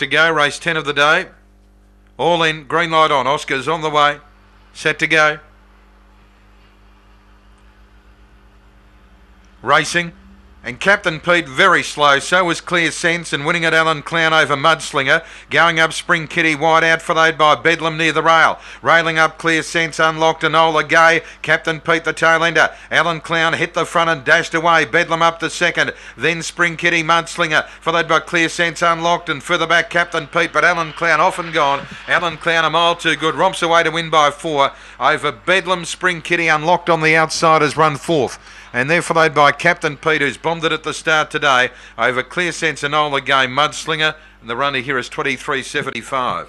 to go. Race 10 of the day. All in. Green light on. Oscar's on the way. Set to go. Racing. And Captain Pete very slow, so was Clear Sense and winning at Alan Clown over Mudslinger. Going up Spring Kitty wide out followed by Bedlam near the rail. Railing up Clear Sense unlocked Enola Gay. Captain Pete the tail ender. Alan Clown hit the front and dashed away. Bedlam up the second. Then Spring Kitty Mudslinger followed by Clear Sense unlocked and further back Captain Pete but Alan Clown off and gone. Alan Clown a mile too good. Romps away to win by four over Bedlam. Spring Kitty unlocked on the outside has run fourth and they're followed by Captain Pete, who's bombed it at the start today over Clear Sense Enola Gay Mudslinger, and the runner here is 23.75.